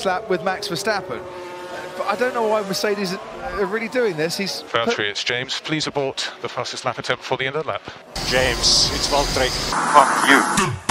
Slap with Max Verstappen. But I don't know why Mercedes are really doing this. He's Valtteri, it's James. Please abort the fastest lap attempt for the end of the lap. James, it's Valtteri. Fuck you.